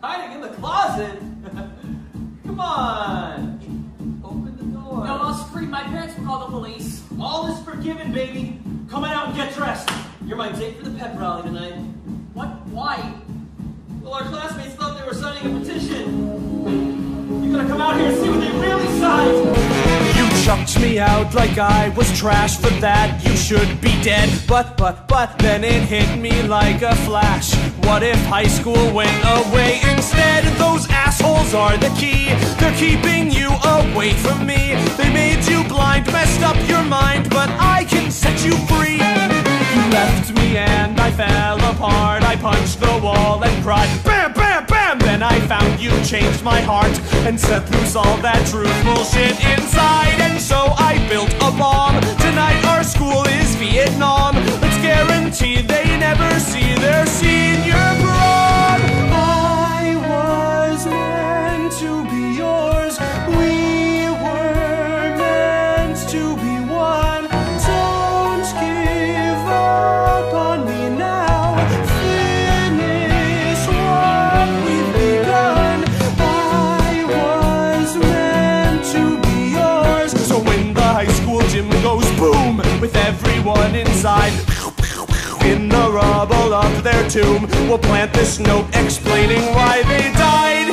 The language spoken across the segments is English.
Hiding in the closet? Come on. Open the door. No, I'll scream. My parents will call the police. All is forgiven, baby. Come on out and get dressed. You're my date for the pep rally tonight. What? Why? Well, our classmates thought they were signing a petition. You gotta come out here and see what they really signed. You chucked me out like I was trash for that. You should be dead. But, but, but, then it hit me like a flash. What if high school went away instead? Those assholes are the key. They're keeping you away from me. They made you blind, messed up your mind, but I can set you free. You left me and I fell apart. I punched the wall and cried, BAM, BAM, BAM! Then I found you changed my heart and set loose all that truth bullshit with everyone inside. In the rubble of their tomb, we'll plant this note explaining why they died.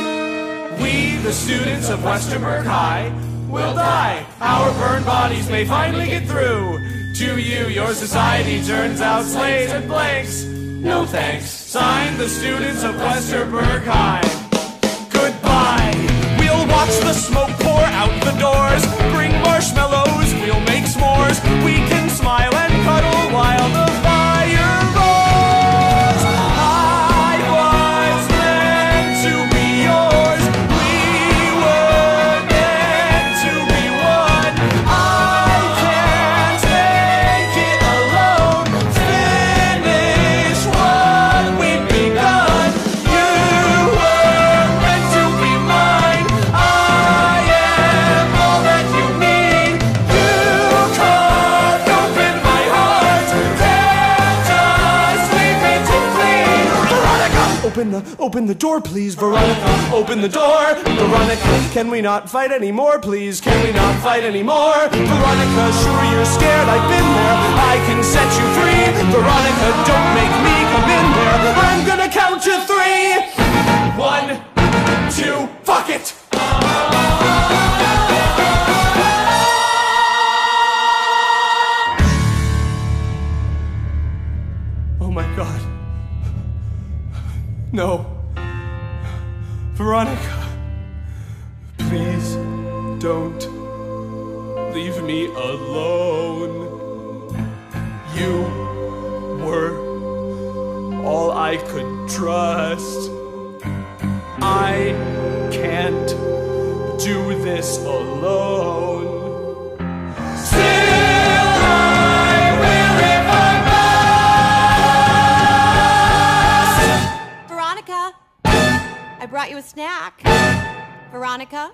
We, the students of Westerberg High, will die. Our burned bodies may finally get through. To you, your society turns out slaves and blanks. No thanks. Signed the students of Westerberg High. Goodbye. We'll watch the smoke pour out the doors. Bring marshmallows, we'll make s'mores. We smile open the open the door, please. Veronica, open the door. Veronica, can we not fight anymore, please? Can we not fight anymore? Veronica, sure you're scared. I've been there. I can set you free. Veronica, don't make me come in there. I'm gonna count to three. One, two, fuck it. Oh my god. No. Veronica. Please don't leave me alone. You were all I could trust. I can't do this alone. I brought you a snack. Veronica?